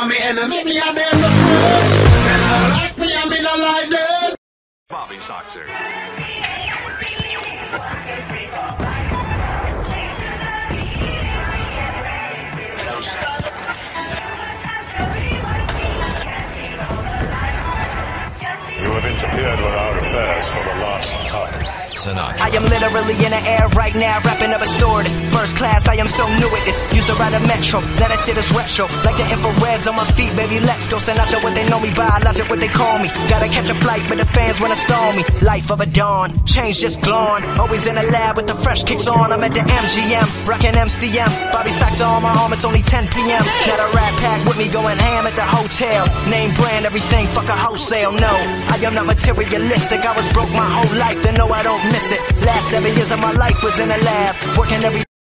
mommy me the like me. Bobby Soxer. interfered with our affairs for the last time. Sinatra. I am literally in the air right now, wrapping up a stewardess. First class, I am so new at this. Used to ride a metro, let us hit as retro. Like the infrareds on my feet, baby, let's go. Sinatra, what they know me by, logic, what they call me. Gotta catch a flight, but the fans wanna stall me. Life of a dawn, change just gone. Always in the lab with the fresh kicks on. I'm at the MGM, rocking MCM. Bobby Sox on my arm, it's only 10 p.m. Got a rap me going ham at the hotel. Name brand, everything, fuck a wholesale. No, I am not materialistic. I was broke my whole life, then no, I don't miss it. Last seven years of my life was in the lab, working every